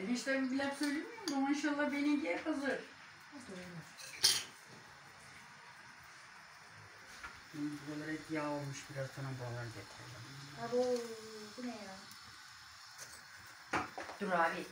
Enişte bir laf söylemiyor mu? Maşallah benimki hep hazır. Şimdi buralar hep yağ olmuş biraz sonra buraları getirelim. Abo bu ne ya? Dur abi